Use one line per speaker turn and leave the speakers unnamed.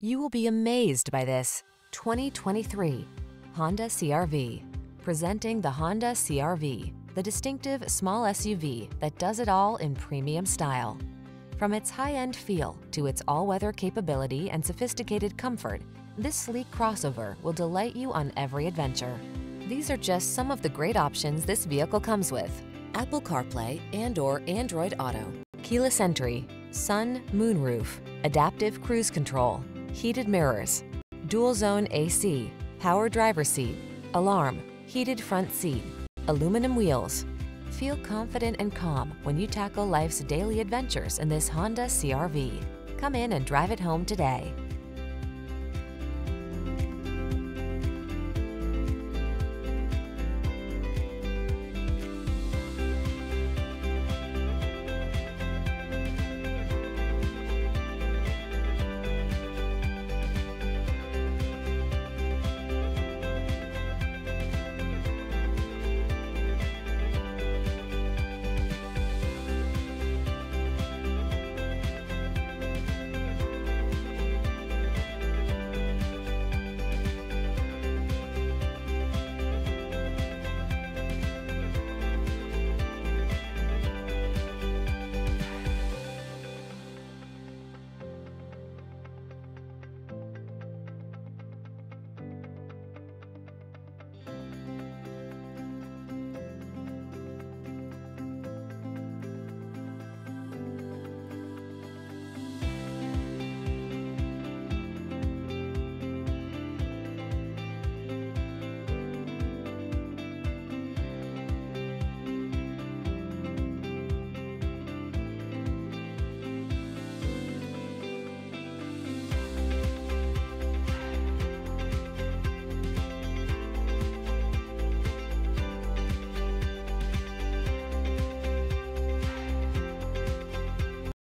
You will be amazed by this 2023 Honda CRV. Presenting the Honda CRV, the distinctive small SUV that does it all in premium style. From its high-end feel to its all-weather capability and sophisticated comfort, this sleek crossover will delight you on every adventure. These are just some of the great options this vehicle comes with. Apple CarPlay and or Android Auto, keyless entry, sun, moonroof, adaptive cruise control, heated mirrors, dual zone AC, power driver seat, alarm, heated front seat, aluminum wheels. Feel confident and calm when you tackle life's daily adventures in this Honda CRV. Come in and drive it home today.